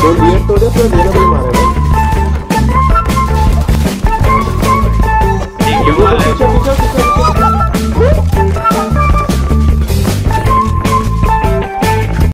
Bom dia estou toda a família primária, né? Seguiu.